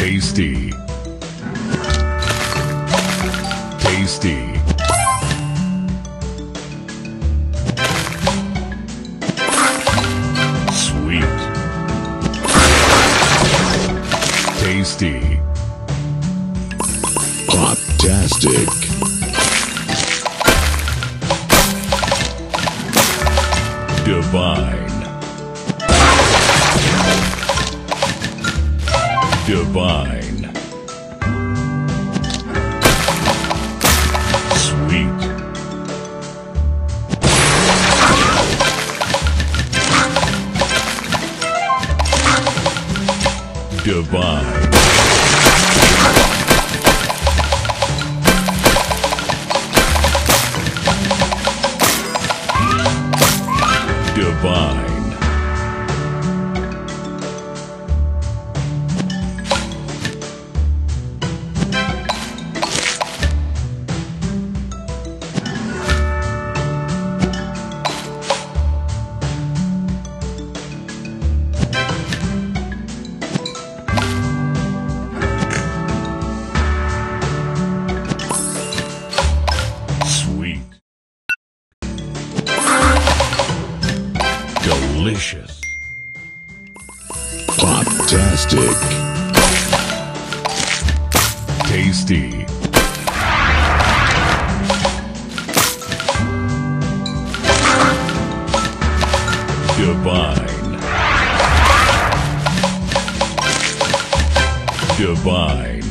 Tasty. Tasty. Sweet. Tasty. Poptastic. Divine. Divine. Sweet. Divine. Divine. Delicious. Poptastic. Tasty. Divine. Divine.